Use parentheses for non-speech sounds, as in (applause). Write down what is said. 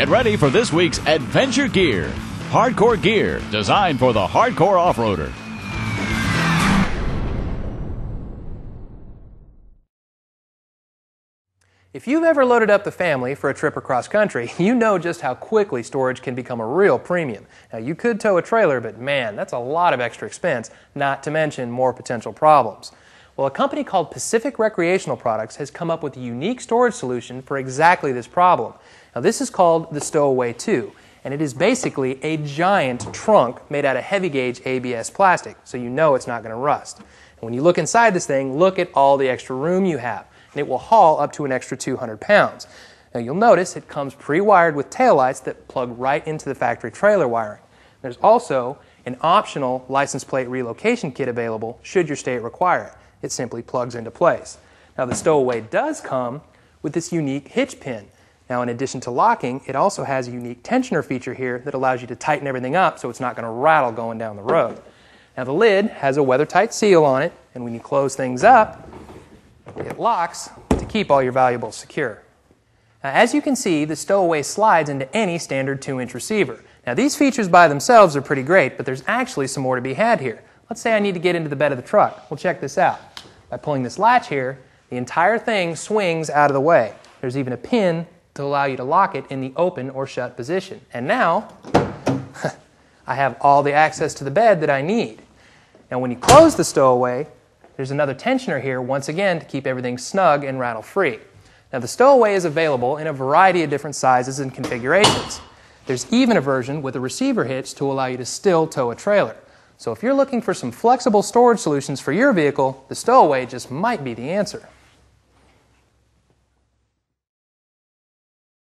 Get ready for this week's Adventure Gear. Hardcore gear designed for the hardcore off-roader. If you've ever loaded up the family for a trip across country, (laughs) you know just how quickly storage can become a real premium. Now, you could tow a trailer, but man, that's a lot of extra expense, not to mention more potential problems. Well, a company called Pacific Recreational Products has come up with a unique storage solution for exactly this problem. Now, this is called the Stowaway 2, and it is basically a giant trunk made out of heavy gauge ABS plastic, so you know it's not going to rust. And when you look inside this thing, look at all the extra room you have and it will haul up to an extra 200 pounds. Now you'll notice it comes pre-wired with taillights that plug right into the factory trailer wiring. There's also an optional license plate relocation kit available should your state require it. It simply plugs into place. Now the stowaway does come with this unique hitch pin. Now in addition to locking, it also has a unique tensioner feature here that allows you to tighten everything up so it's not going to rattle going down the road. Now the lid has a weather-tight seal on it, and when you close things up, it locks to keep all your valuables secure. Now, as you can see, the stowaway slides into any standard 2-inch receiver. Now, these features by themselves are pretty great, but there's actually some more to be had here. Let's say I need to get into the bed of the truck. Well, check this out. By pulling this latch here, the entire thing swings out of the way. There's even a pin to allow you to lock it in the open or shut position. And now, (laughs) I have all the access to the bed that I need. Now, when you close the stowaway, there's another tensioner here, once again, to keep everything snug and rattle free. Now, the stowaway is available in a variety of different sizes and configurations. There's even a version with a receiver hitch to allow you to still tow a trailer. So, if you're looking for some flexible storage solutions for your vehicle, the stowaway just might be the answer.